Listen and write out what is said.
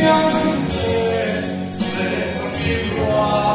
相约随风